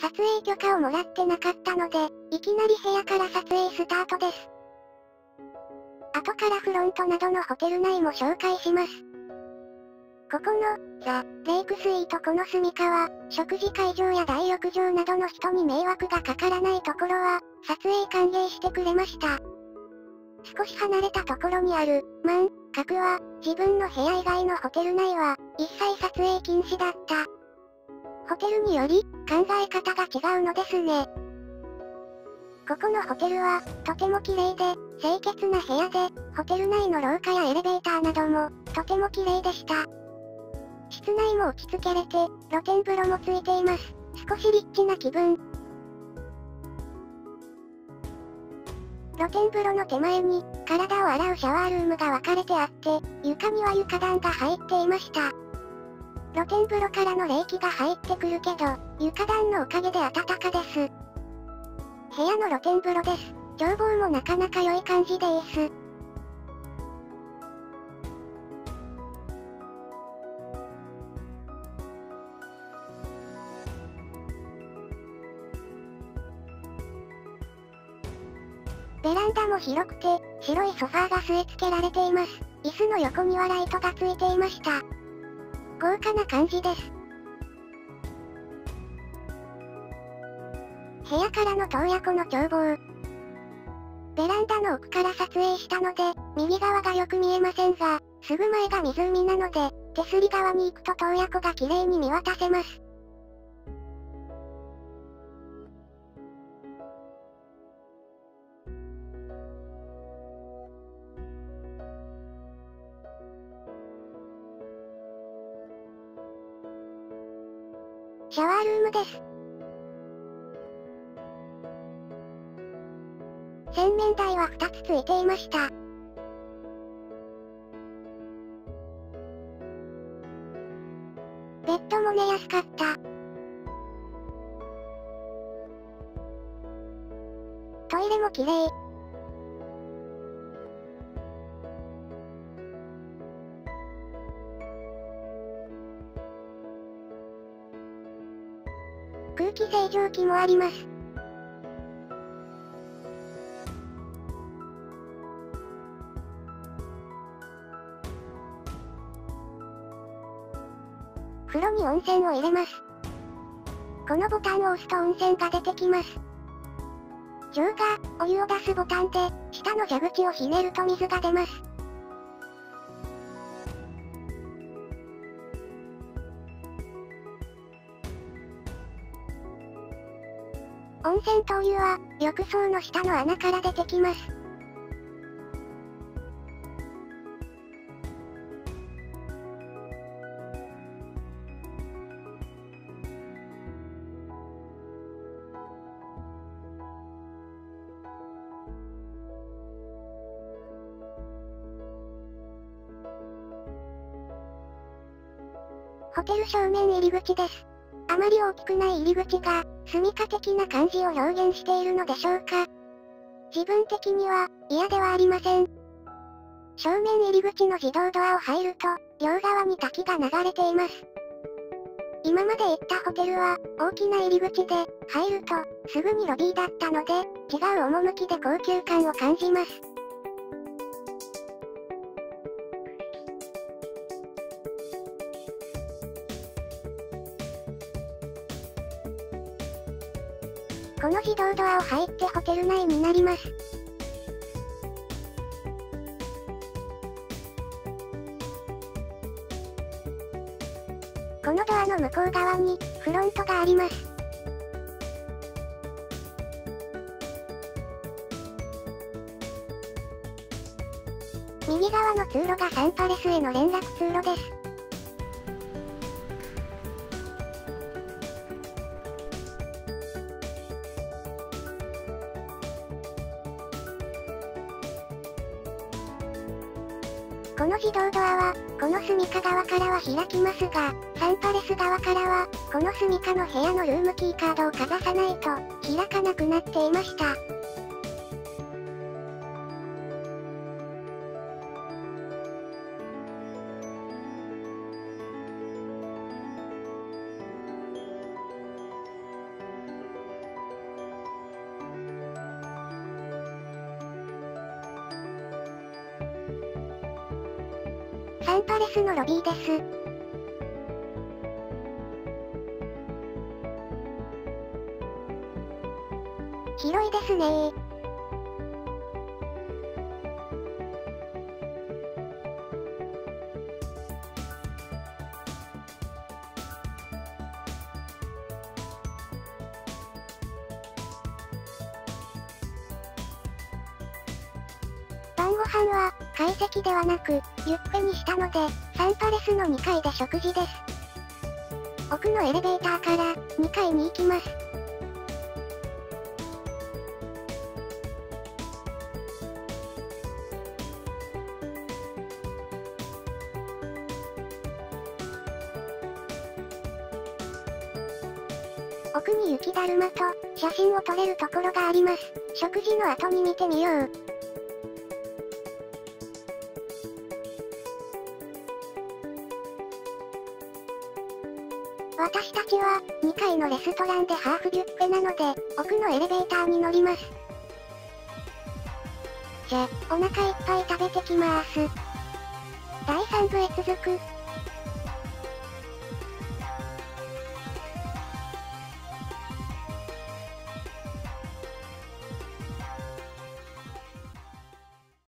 撮影許可をもらってなかったので、いきなり部屋から撮影スタートです。後からフロントなどのホテル内も紹介します。ここの、ザ・レイクスイートこの住処は、食事会場や大浴場などの人に迷惑がかからないところは、撮影歓迎してくれました。少し離れたところにある、マン、角は、自分の部屋以外のホテル内は、一切撮影禁止だった。ホテルにより、考え方が違うのですね。ここのホテルは、とても綺麗で、清潔な部屋で、ホテル内の廊下やエレベーターなども、とても綺麗でした。室内も落ち着けれて、露天風呂もついています。少しリッチな気分。露天風呂の手前に、体を洗うシャワールームが分かれてあって、床には床暖が入っていました。露天風呂からの冷気が入ってくるけど、床暖のおかげで暖かです。部屋の露天風呂です。眺望もなかなか良い感じでいす。ベランダも広くて、白いソファーが据え付けられています。椅子の横にはライトがついていました。豪華な感じです。部屋からの洞爺湖の眺望。ベランダの奥から撮影したので、右側がよく見えませんが、すぐ前が湖なので、手すり側に行くと洞爺湖が綺麗に見渡せます。シャワールームです。洗面台は2つついていました。ベッドも寝やすかった。トイレも綺麗。空気清浄機もあります。風呂に温泉を入れます。このボタンを押すと温泉が出てきます。上下、お湯を出すボタンで、下の蛇口をひねると水が出ます。温泉とお湯は、浴槽の下の穴から出てきます。ホテル正面入り口です。あまり大きくない入り口が、住処的な感じを表現しているのでしょうか。自分的には、嫌ではありません。正面入り口の自動ドアを入ると、両側に滝が流れています。今まで行ったホテルは、大きな入り口で、入ると、すぐにロビーだったので、違う趣で高級感を感じます。この自動ドアを入ってホテル内になります。このドアの向こう側に、フロントがあります。右側の通路がサンパレスへの連絡通路です。この自動ドアは、この住処側からは開きますが、サンパレス側からは、この住処の部屋のルームキーカードをかざさないと、開かなくなっていました。サンパレスのロビーです。広いですね晩ご飯は、解析ではなく、ユッペにしたので、サンパレスの2階で食事です。奥のエレベーターから2階に行きます。奥に雪だるまと写真を撮れるところがあります。食事の後に見てみよう。私たちは、2階のレストランでハーフビュッフェなので、奥のエレベーターに乗ります。じゃ、お腹いっぱい食べてきまーす。第3部へ続く。